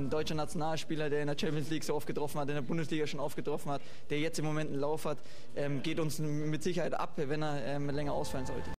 Ein deutscher Nationalspieler, der in der Champions League so oft getroffen hat, in der Bundesliga schon oft getroffen hat, der jetzt im Moment einen Lauf hat, ähm, geht uns mit Sicherheit ab, wenn er ähm, länger ausfallen sollte.